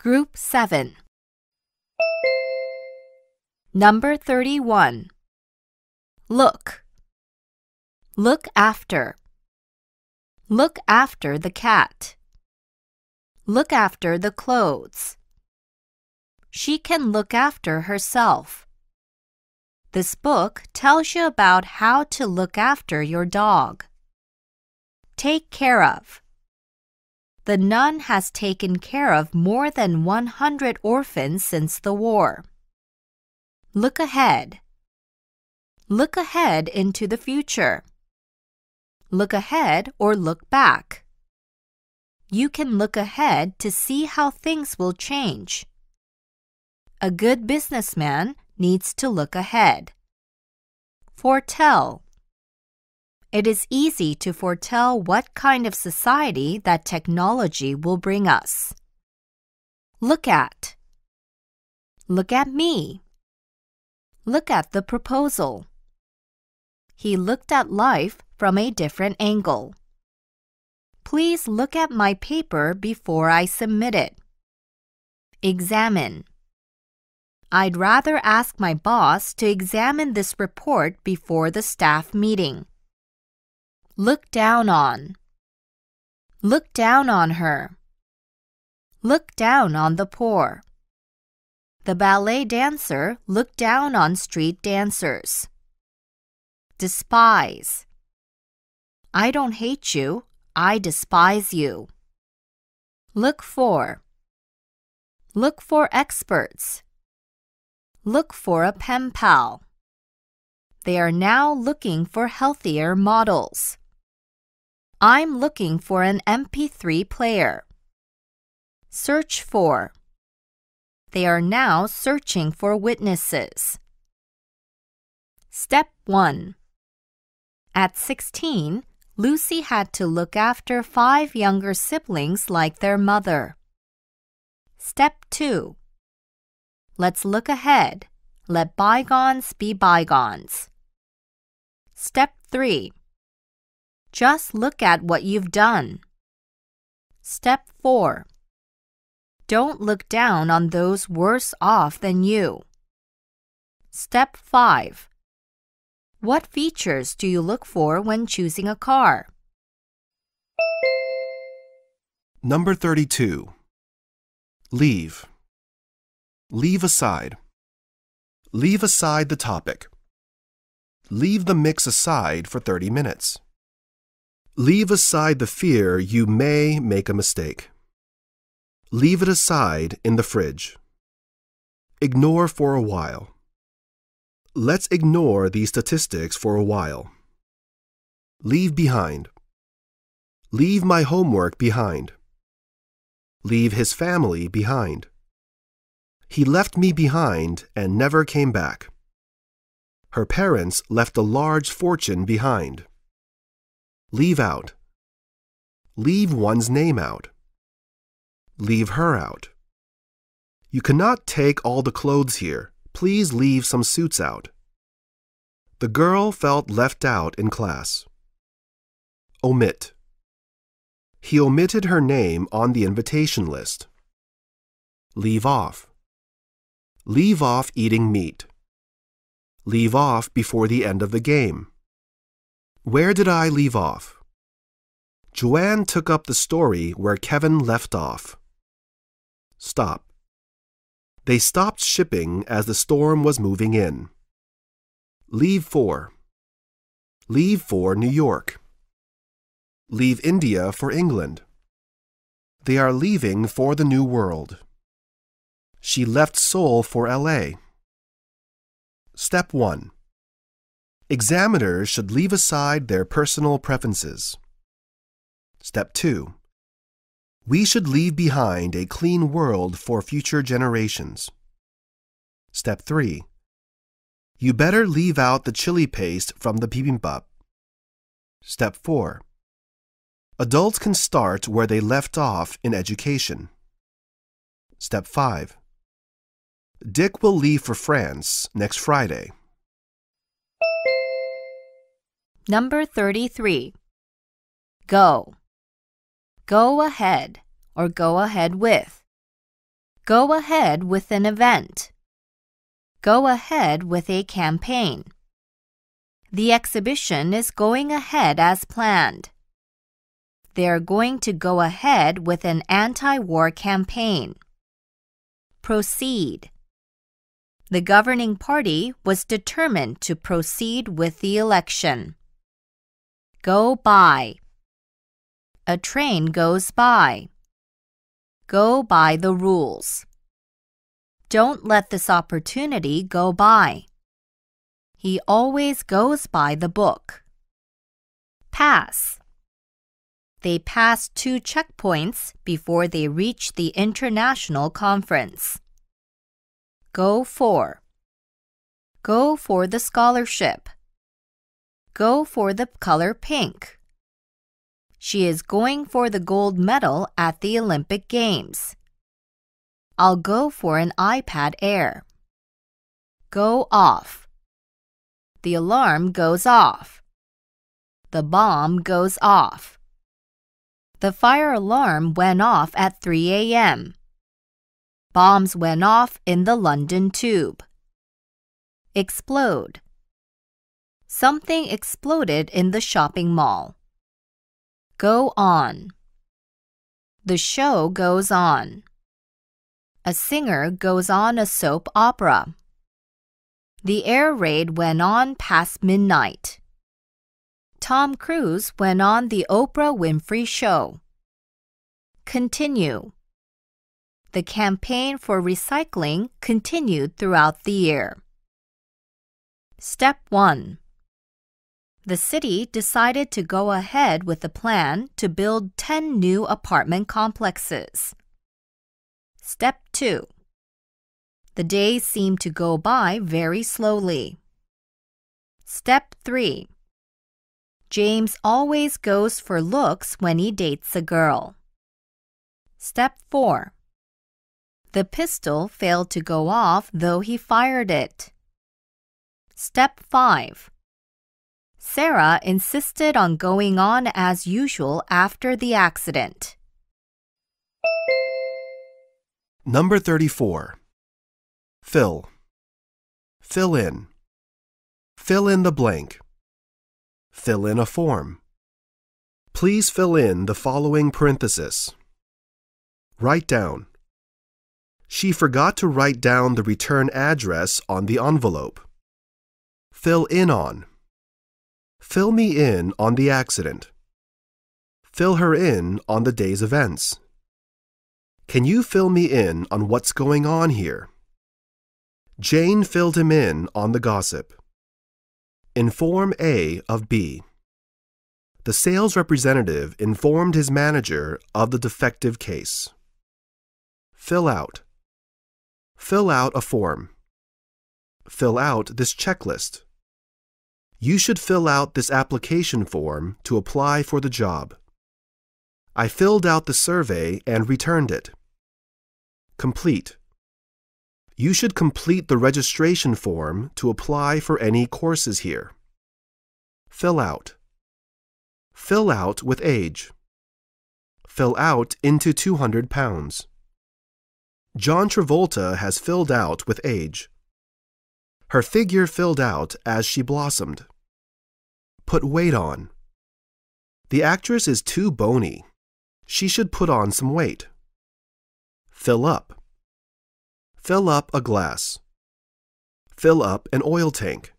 Group 7. Number 31. Look. Look after. Look after the cat. Look after the clothes. She can look after herself. This book tells you about how to look after your dog. Take care of. The nun has taken care of more than 100 orphans since the war. Look ahead. Look ahead into the future. Look ahead or look back. You can look ahead to see how things will change. A good businessman needs to look ahead. Foretell. It is easy to foretell what kind of society that technology will bring us. Look at. Look at me. Look at the proposal. He looked at life from a different angle. Please look at my paper before I submit it. Examine. I'd rather ask my boss to examine this report before the staff meeting. Look down on. Look down on her. Look down on the poor. The ballet dancer looked down on street dancers. Despise. I don't hate you, I despise you. Look for. Look for experts. Look for a pen pal. They are now looking for healthier models. I'm looking for an MP3 player. Search for. They are now searching for witnesses. Step 1 At 16, Lucy had to look after five younger siblings like their mother. Step 2 Let's look ahead. Let bygones be bygones. Step 3 Just look at what you've done. Step 4 don't look down on those worse off than you. Step 5. What features do you look for when choosing a car? Number 32. Leave. Leave aside. Leave aside the topic. Leave the mix aside for 30 minutes. Leave aside the fear you may make a mistake. Leave it aside in the fridge. Ignore for a while. Let's ignore these statistics for a while. Leave behind. Leave my homework behind. Leave his family behind. He left me behind and never came back. Her parents left a large fortune behind. Leave out. Leave one's name out. Leave her out. You cannot take all the clothes here. Please leave some suits out. The girl felt left out in class. Omit. He omitted her name on the invitation list. Leave off. Leave off eating meat. Leave off before the end of the game. Where did I leave off? Joanne took up the story where Kevin left off. Stop. They stopped shipping as the storm was moving in. Leave for. Leave for New York. Leave India for England. They are leaving for the New World. She left Seoul for LA. Step 1. Examiners should leave aside their personal preferences. Step 2. We should leave behind a clean world for future generations. Step 3. You better leave out the chili paste from the bibimbap. Step 4. Adults can start where they left off in education. Step 5. Dick will leave for France next Friday. Number 33. Go. Go ahead or go ahead with. Go ahead with an event. Go ahead with a campaign. The exhibition is going ahead as planned. They are going to go ahead with an anti war campaign. Proceed. The governing party was determined to proceed with the election. Go by. A train goes by. Go by the rules. Don't let this opportunity go by. He always goes by the book. Pass. They pass two checkpoints before they reach the international conference. Go for. Go for the scholarship. Go for the color pink. She is going for the gold medal at the Olympic Games. I'll go for an iPad Air. Go off. The alarm goes off. The bomb goes off. The fire alarm went off at 3 a.m. Bombs went off in the London tube. Explode. Something exploded in the shopping mall. Go on. The show goes on. A singer goes on a soap opera. The air raid went on past midnight. Tom Cruise went on the Oprah Winfrey Show. Continue. The campaign for recycling continued throughout the year. Step 1 The city decided to go ahead with the plan to build 10 new apartment complexes. Step 2 The days seemed to go by very slowly. Step 3 James always goes for looks when he dates a girl. Step 4 the pistol failed to go off though he fired it. Step 5. Sarah insisted on going on as usual after the accident. Number 34. Fill. Fill in. Fill in the blank. Fill in a form. Please fill in the following parenthesis. Write down. She forgot to write down the return address on the envelope. Fill in on. Fill me in on the accident. Fill her in on the day's events. Can you fill me in on what's going on here? Jane filled him in on the gossip. Inform A of B. The sales representative informed his manager of the defective case. Fill out. Fill out a form. Fill out this checklist. You should fill out this application form to apply for the job. I filled out the survey and returned it. Complete. You should complete the registration form to apply for any courses here. Fill out. Fill out with age. Fill out into 200 pounds. John Travolta has filled out with age. Her figure filled out as she blossomed. Put weight on. The actress is too bony. She should put on some weight. Fill up. Fill up a glass. Fill up an oil tank.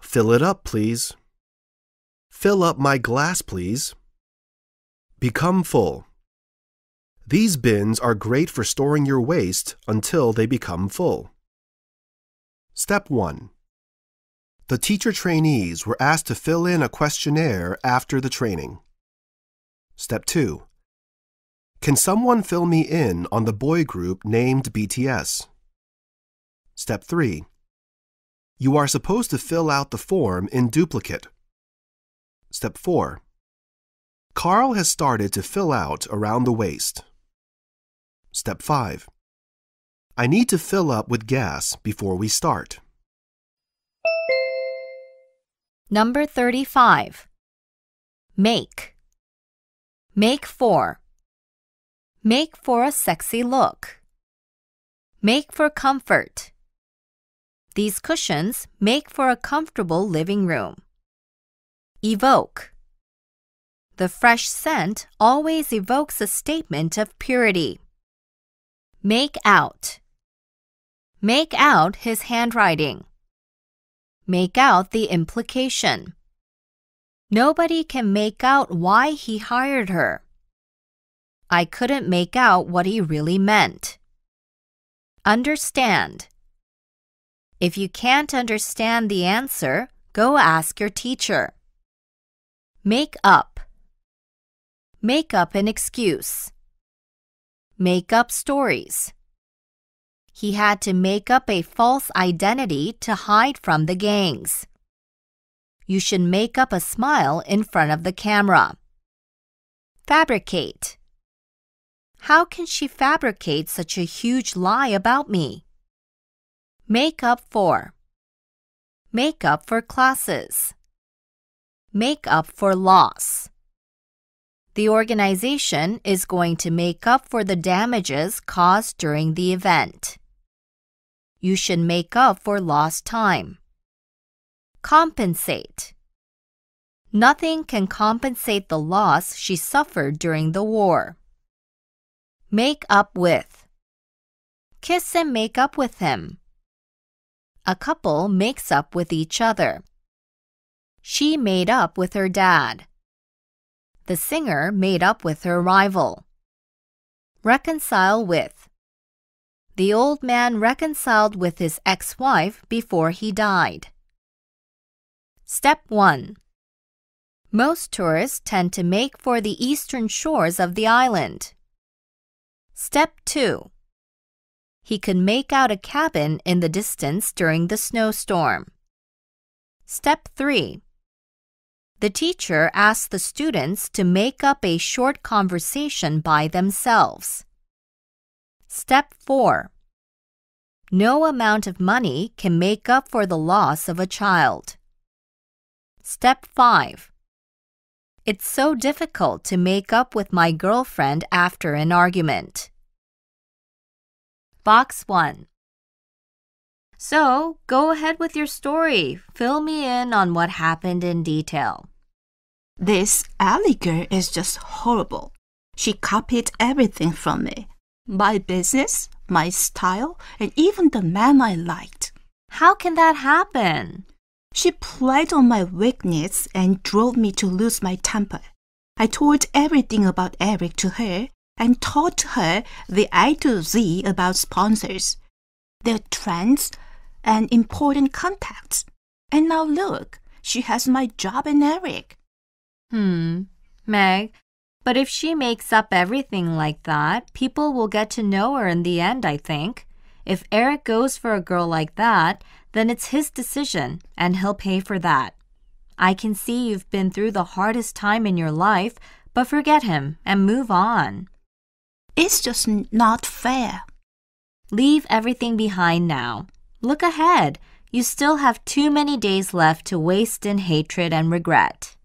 Fill it up, please. Fill up my glass, please. Become full. These bins are great for storing your waste until they become full. Step 1. The teacher trainees were asked to fill in a questionnaire after the training. Step 2. Can someone fill me in on the boy group named BTS? Step 3. You are supposed to fill out the form in duplicate. Step 4. Carl has started to fill out around the waist. Step 5. I need to fill up with gas before we start. Number 35. Make. Make for. Make for a sexy look. Make for comfort. These cushions make for a comfortable living room. Evoke. The fresh scent always evokes a statement of purity. Make out. Make out his handwriting. Make out the implication. Nobody can make out why he hired her. I couldn't make out what he really meant. Understand. If you can't understand the answer, go ask your teacher. Make up. Make up an excuse. Make up stories. He had to make up a false identity to hide from the gangs. You should make up a smile in front of the camera. Fabricate. How can she fabricate such a huge lie about me? Make up for. Make up for classes. Make up for loss. The organization is going to make up for the damages caused during the event. You should make up for lost time. Compensate. Nothing can compensate the loss she suffered during the war. Make up with. Kiss and make up with him. A couple makes up with each other. She made up with her dad. The singer made up with her rival. Reconcile with. The old man reconciled with his ex wife before he died. Step 1 Most tourists tend to make for the eastern shores of the island. Step 2 He could make out a cabin in the distance during the snowstorm. Step 3 The teacher asked the students to make up a short conversation by themselves. Step 4 No amount of money can make up for the loss of a child. Step 5 It's so difficult to make up with my girlfriend after an argument. Box 1 So, go ahead with your story. Fill me in on what happened in detail. This Ellie girl is just horrible. She copied everything from me my business, my style, and even the man I liked. How can that happen? She played on my weakness and drove me to lose my temper. I told everything about Eric to her and taught her the A to Z about sponsors, their trends, and important contacts. And now look, she has my job and Eric. Hmm. Meg, but if she makes up everything like that, people will get to know her in the end, I think. If Eric goes for a girl like that, then it's his decision, and he'll pay for that. I can see you've been through the hardest time in your life, but forget him and move on. It's just not fair. Leave everything behind now. Look ahead. You still have too many days left to waste in hatred and regret.